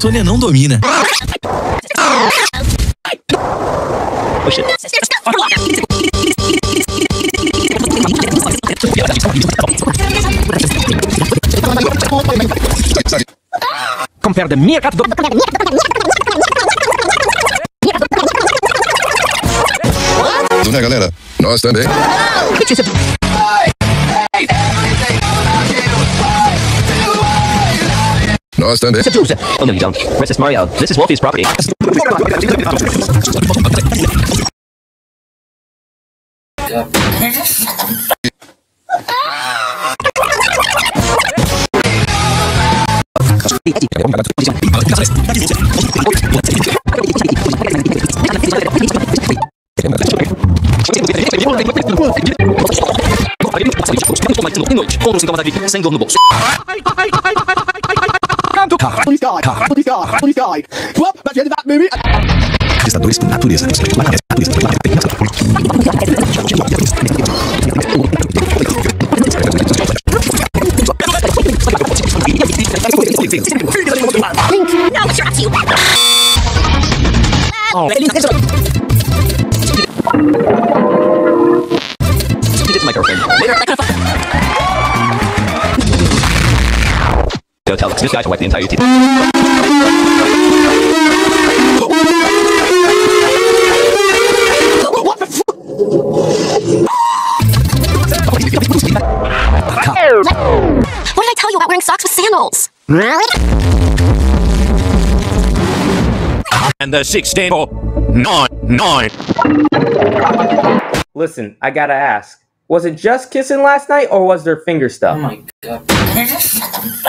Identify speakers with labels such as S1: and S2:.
S1: Sônia não domina.
S2: Compare the meerkat do...
S3: Né, galera? Nós também. Nós também.
S2: Oh no you don't. Princess Mario, this is Wolfie's property.
S4: noite, com os sintomas da gripe, sem dor no bolso.
S1: Testadores por natureza.
S2: Não, this guy to wipe the entire teeth.
S5: What did I tell you about wearing socks with sandals?
S4: And the 16 for 9 9.
S6: Listen, I gotta ask. Was it just kissing last night or was there finger stuff? Oh